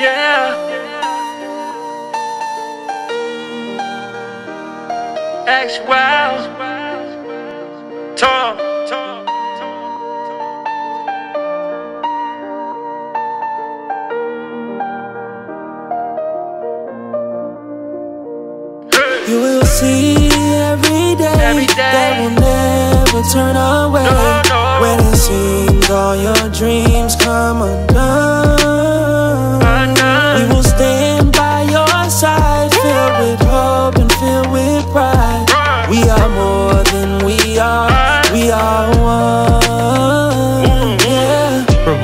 Yeah. X Wild. Talk. You will see every day, Every day. that will never turn away. No, no. When it seems all your dreams come undone,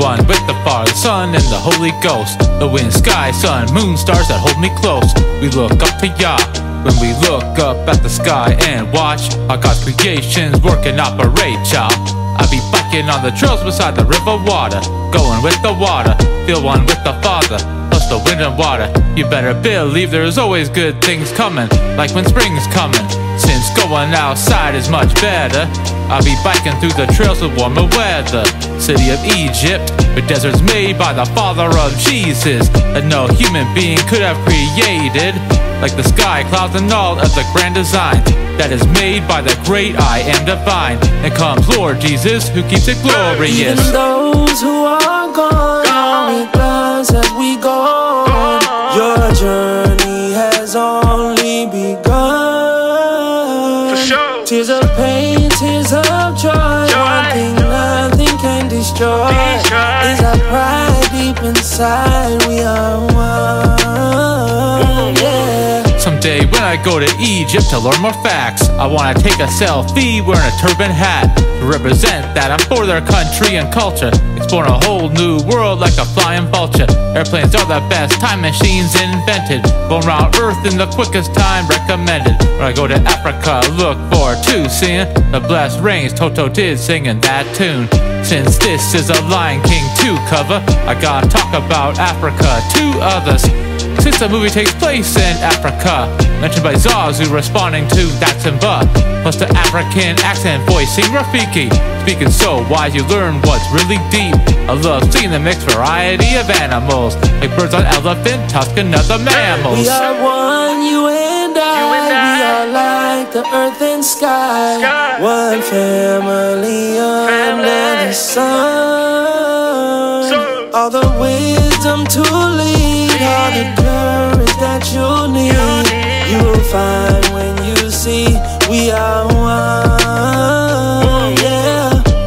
one with the Father, Son, and the Holy Ghost. The wind, sky, sun, moon, stars that hold me close. We look up to Yah when we look up at the sky and watch how God's creations work and operate, y'all. I be biking on the trails beside the river water, going with the water, feel one with the Father. Plus the wind and water. You better believe there's always good things coming, like when spring's coming. Since going outside is much better, I'll be biking through the trails with warmer weather. City of Egypt, with deserts made by the Father of Jesus, that no human being could have created. Like the sky, clouds, and all of the grand design that is made by the great I am divine. And comes Lord Jesus, who keeps it glorious. Even those who are gone, only glance as we go on. Your journey has only begun. For sure. Tears of pain, Destroy. is our pride deep inside. We are one. Someday when I go to Egypt to learn more facts, I wanna take a selfie wearing a turban hat to represent that I'm for their country and culture. Exploring a whole new world like a flying vulture. Airplanes are the best time machines invented. Going around Earth in the quickest time recommended. When I go to Africa, look forward to seeing the blessed rains. Toto did singing that tune. Since this is a Lion King 2 cover, I gotta talk about Africa to others. Since the movie takes place in Africa, mentioned by Zazu responding to that Simba, plus the African accent voicing Rafiki, speaking so wise you learn what's really deep. I love seeing the mixed variety of animals, like birds on elephant, tusk, and other mammals. We are one, you and I. You and I. We are like the earth and sky. Sky. One family under Family. the sun. Sun. All the wisdom find when you see we are one.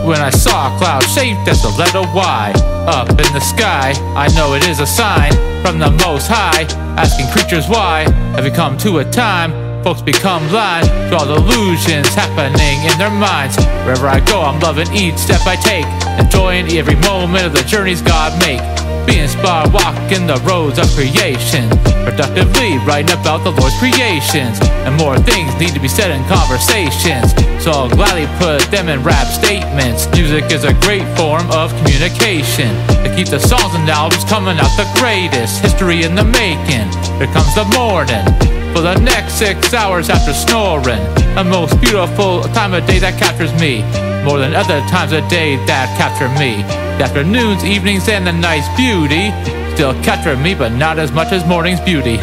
When I saw a cloud shaped as the letter Y up in the sky, I know it is a sign from the Most High, asking creatures why have we come to a time folks become blind to all the illusions happening in their minds. Wherever I go, I'm loving each step I take, enjoying every moment of the journeys God make. Be inspired, walking the roads of creation, productively writing about the Lord's creations, and more things need to be said in conversations. So I'll gladly put them in rap statements. Music is a great form of communication to keep the songs and albums coming out the greatest. History in the making. Here comes the morning. For the next six hours after snoring, the most beautiful time of day that captures me, more than other times of day that capture me. The afternoons, evenings, and the night's beauty still capture me, but not as much as morning's beauty.